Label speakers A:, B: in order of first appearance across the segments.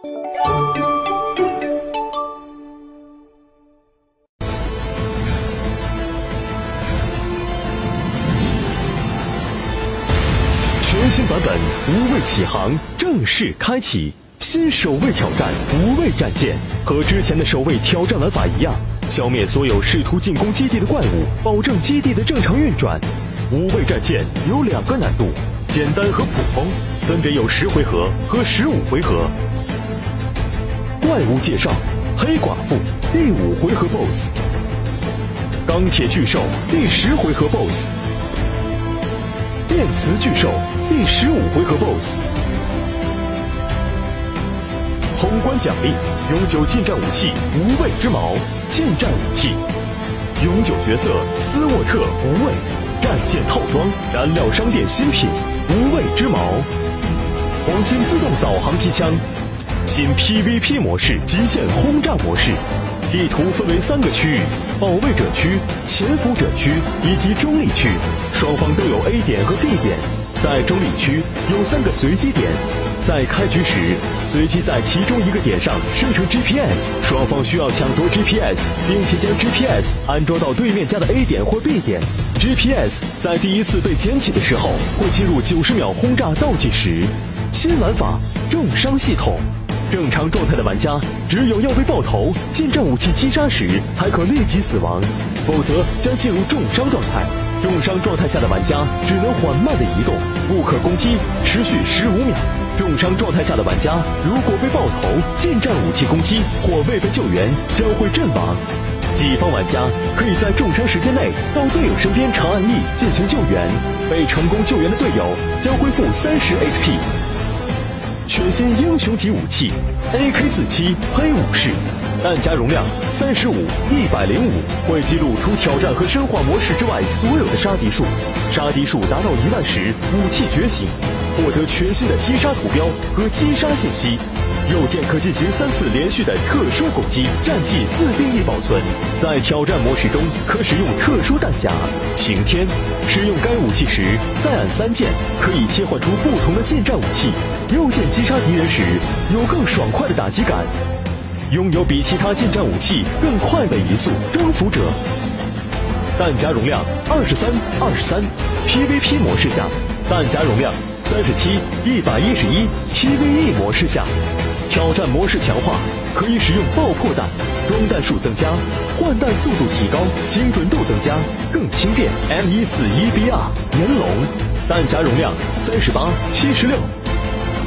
A: 全新版本无畏启航正式开启，新守卫挑战无畏战舰和之前的守卫挑战玩法一样，消灭所有试图进攻基地的怪物，保证基地的正常运转。无畏战舰有两个难度，简单和普通，分别有十回合和十五回合。怪物介绍：黑寡妇，第五回合 BOSS；钢铁巨兽，第十回合 BOSS；电磁巨兽。第十五回合 BOSS，宏观奖励：永久近战武器无畏之矛，近战武器；永久角色斯沃特无畏，战舰套装燃料商店新品无畏之矛，黄金自动导航机枪，新 PVP 模式极限轰炸模式。地图分为三个区域：保卫者区、潜伏者区以及中立区，双方都有 A 点和 B 点。在中立区有三个随机点，在开局时随机在其中一个点上生成 GPS，双方需要抢夺 GPS，并且将 GPS 安装到对面家的 A 点或 B 点。GPS 在第一次被捡起的时候会进入九十秒轰炸倒计时。新玩法重伤系统，正常状态的玩家只有要被爆头、近战武器击杀时才可立即死亡，否则将进入重伤状态。重伤状态下的玩家只能缓慢的移动，不可攻击，持续十五秒。重伤状态下的玩家如果被爆头、近战武器攻击或未被救援，将会阵亡。己方玩家可以在重伤时间内到队友身边长按 E 进行救援，被成功救援的队友将恢复三十 HP。全新英雄级武器 AK47 黑武士。弹夹容量三十五一百零五，会记录除挑战和深化模式之外所有的杀敌数，杀敌数达到一万时，武器觉醒，获得全新的击杀图标和击杀信息。右键可进行三次连续的特殊攻击，战绩自定义保存。在挑战模式中可使用特殊弹夹晴天，使用该武器时再按三键可以切换出不同的近战武器。右键击杀敌人时有更爽快的打击感。拥有比其他近战武器更快的移速，征服者。弹夹容量二十三二十三，PVP 模式下弹夹容量三十七一百一十一，PVE 模式下挑战模式强化，可以使用爆破弹，装弹数增加，换弹速度提高，精准度增加，更轻便。M 一四一 BR 炎龙，弹夹容量三十八七十六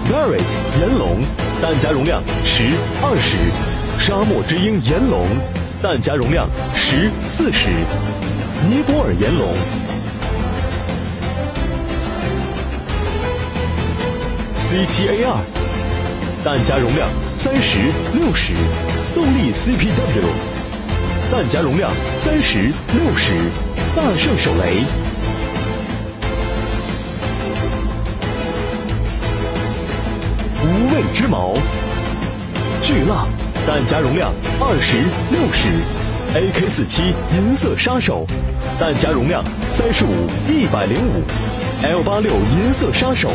A: ，Barret 炎龙，弹夹容量十二十。沙漠之鹰炎龙，弹夹容量十四十；尼泊尔炎龙，C 七 A 二，弹夹容量三十六十；动力 CPW，弹夹容量三十六十；大圣手雷，之矛，巨浪。弹夹容量二十六十，AK 四七银色杀手，弹夹容量三十五一百零五，L 八六银色杀手，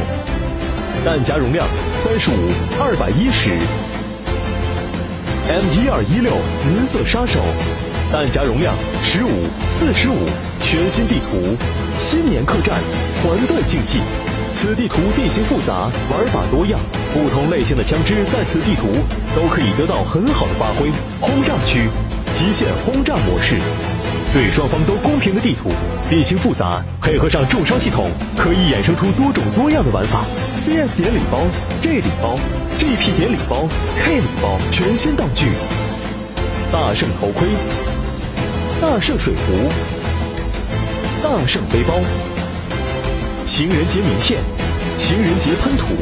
A: 弹夹容量三十五二百一十，M 一二一六银色杀手，弹夹容量十五四十五，全新地图，新年客栈，团队竞技。此地图地形复杂，玩法多样，不同类型的枪支在此地图都可以得到很好的发挥。轰炸区，极限轰炸模式，对双方都公平的地图，地形复杂，配合上重伤系统，可以衍生出多种多样的玩法。CS 点礼包，G 礼包，GP 点礼包，K 礼包，全新道具，大圣头盔，大圣水壶，大圣背包。情人节名片，情人节喷涂，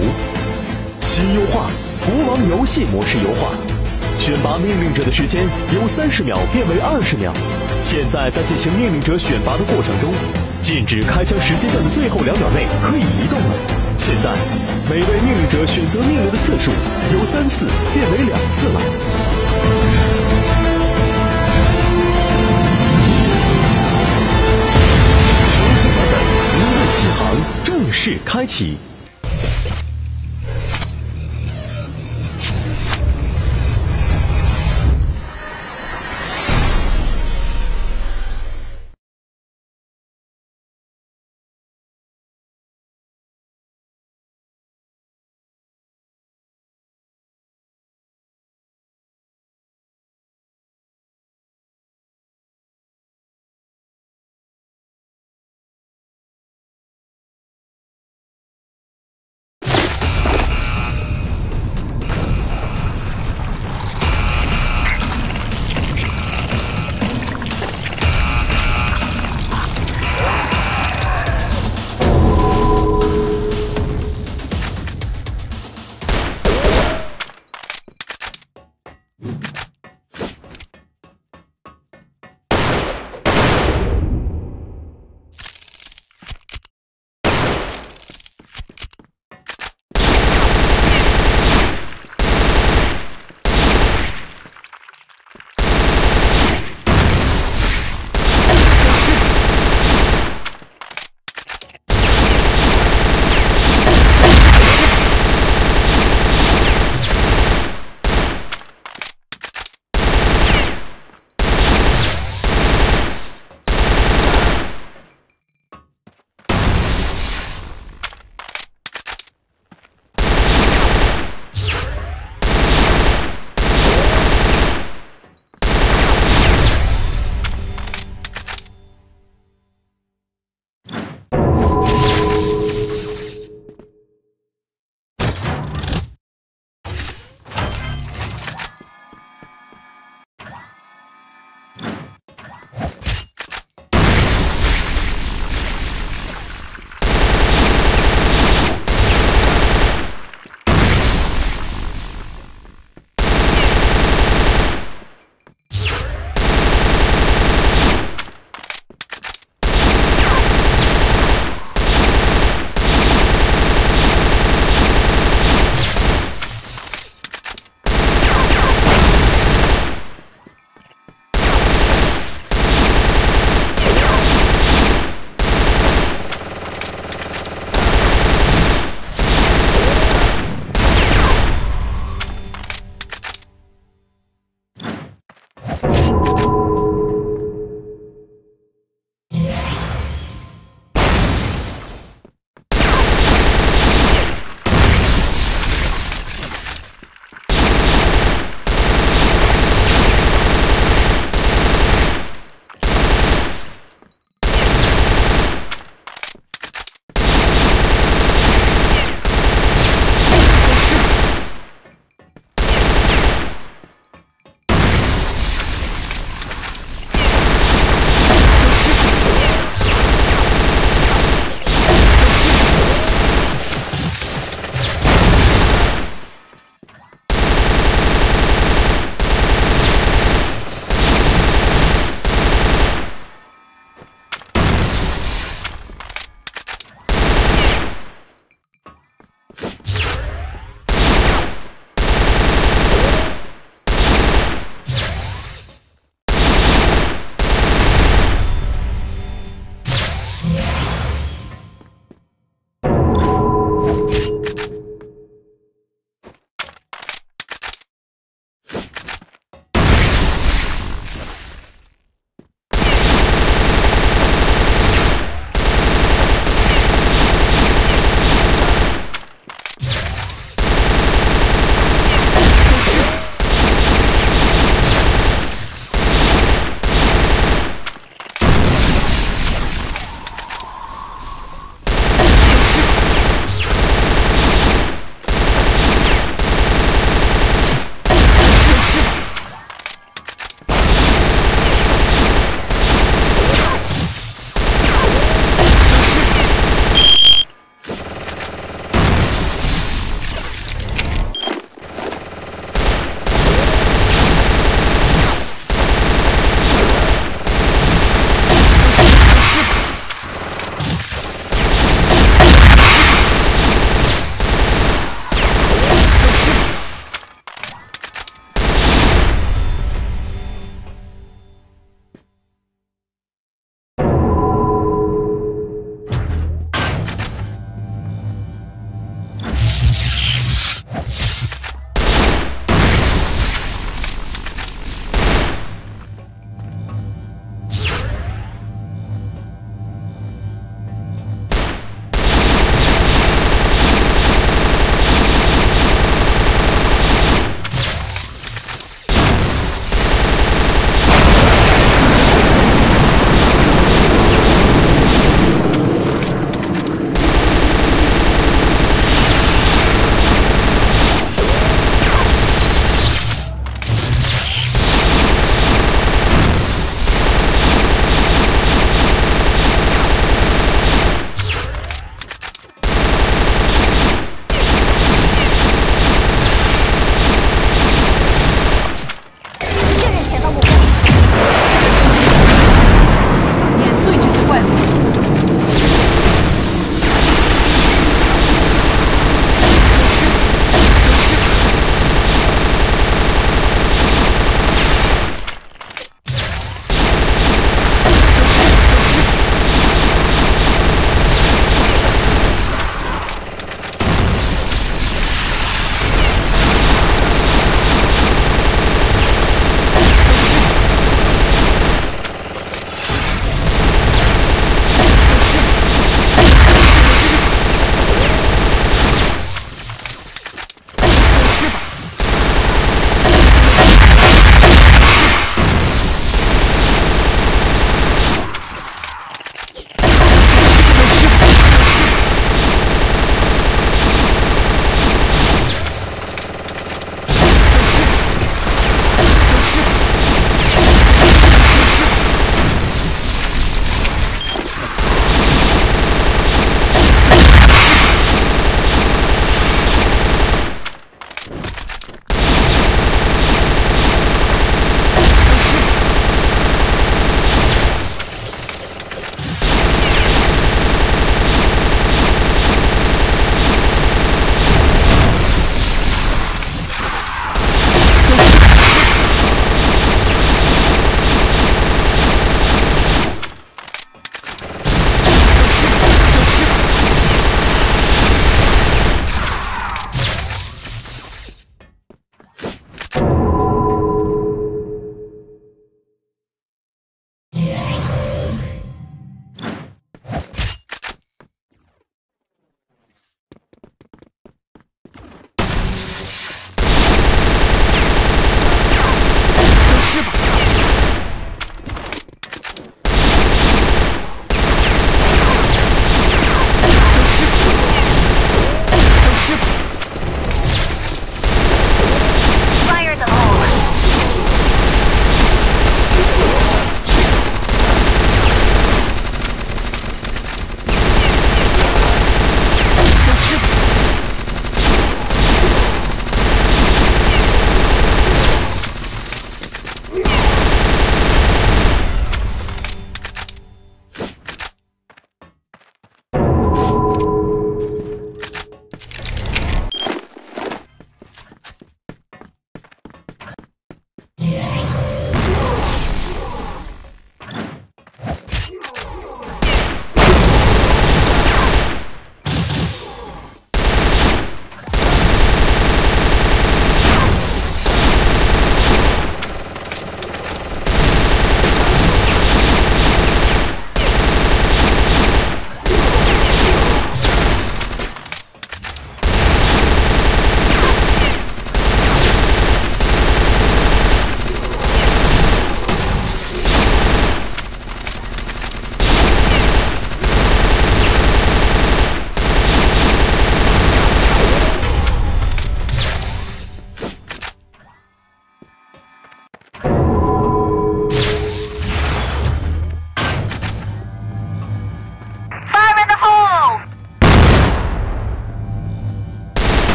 A: 新优化国王游戏模式优化，选拔命令者的时间由三十秒变为二十秒。现在在进行命令者选拔的过程中，禁止开枪时间段的最后两秒内可以移动了。现在每位命令者选择命令的次数由三次变为两次了。正式开启。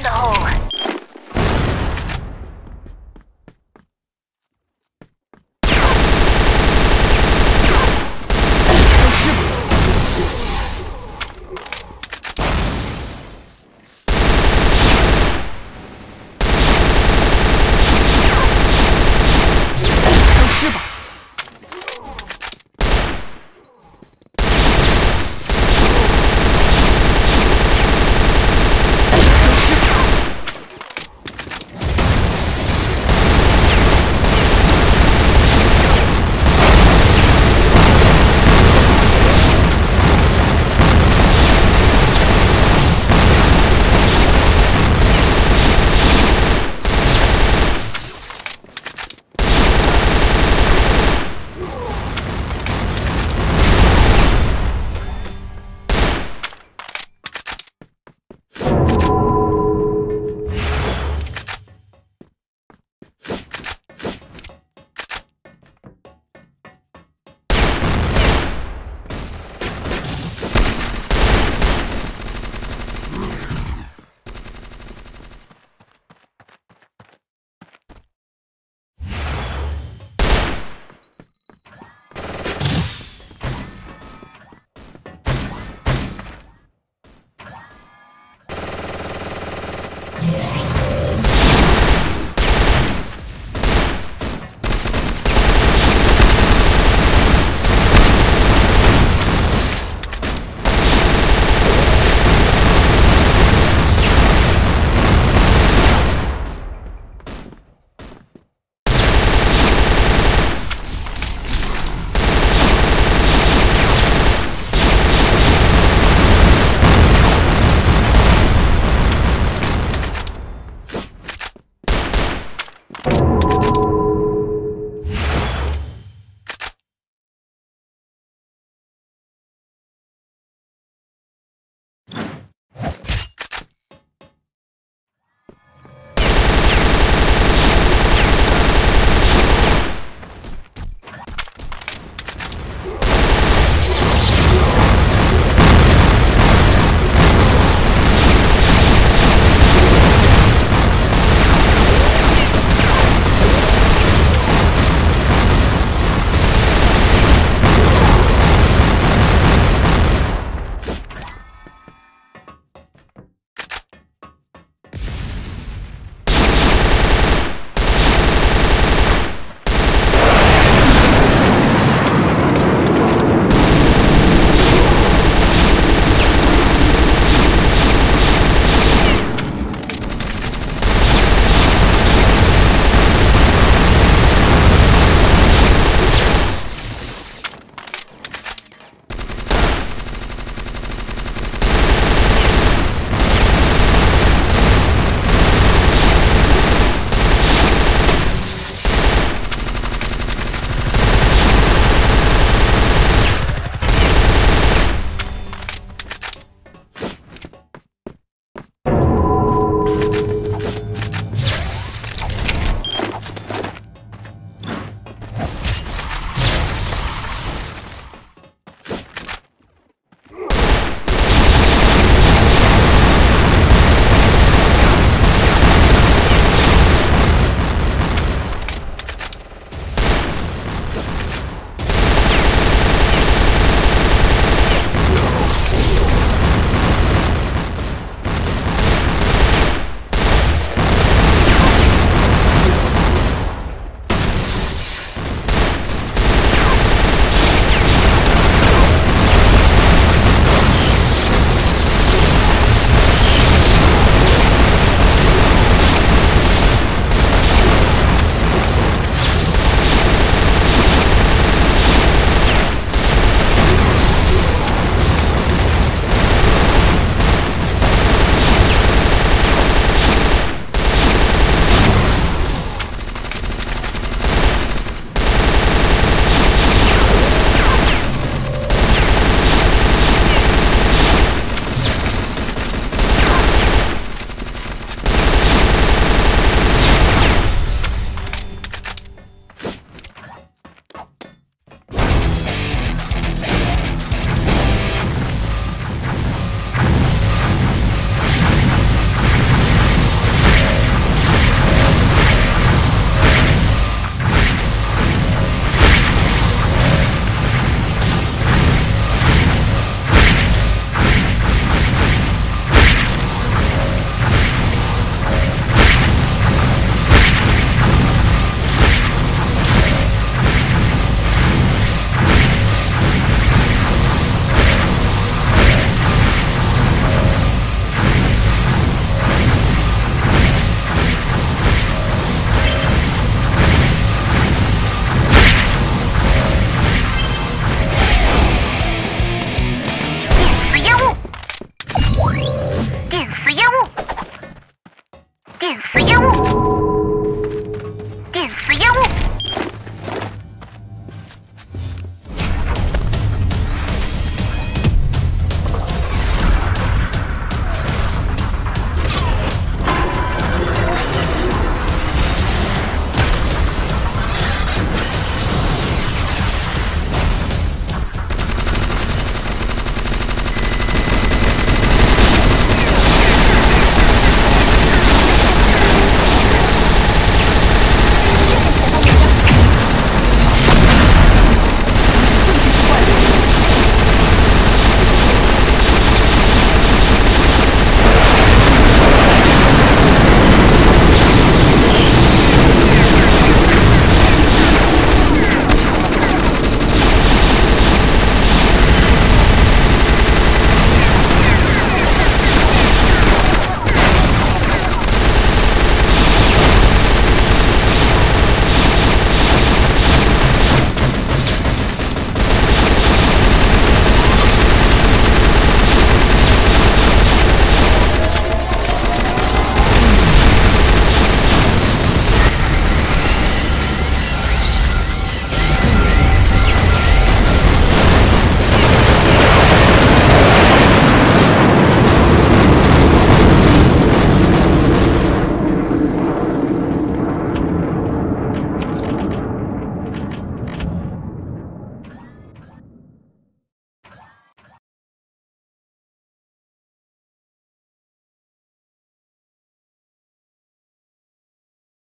B: In the hole.